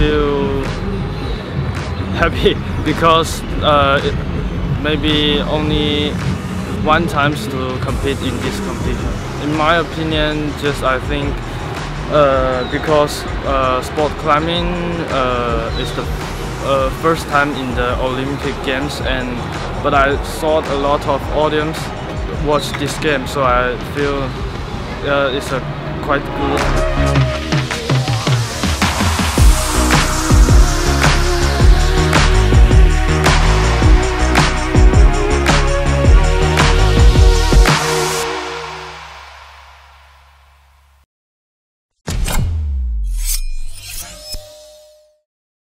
feel happy because uh, maybe only one times to compete in this competition. In my opinion, just I think uh, because uh, sport climbing uh, is the uh, first time in the Olympic Games, and but I saw a lot of audience watch this game, so I feel uh, it's a quite good.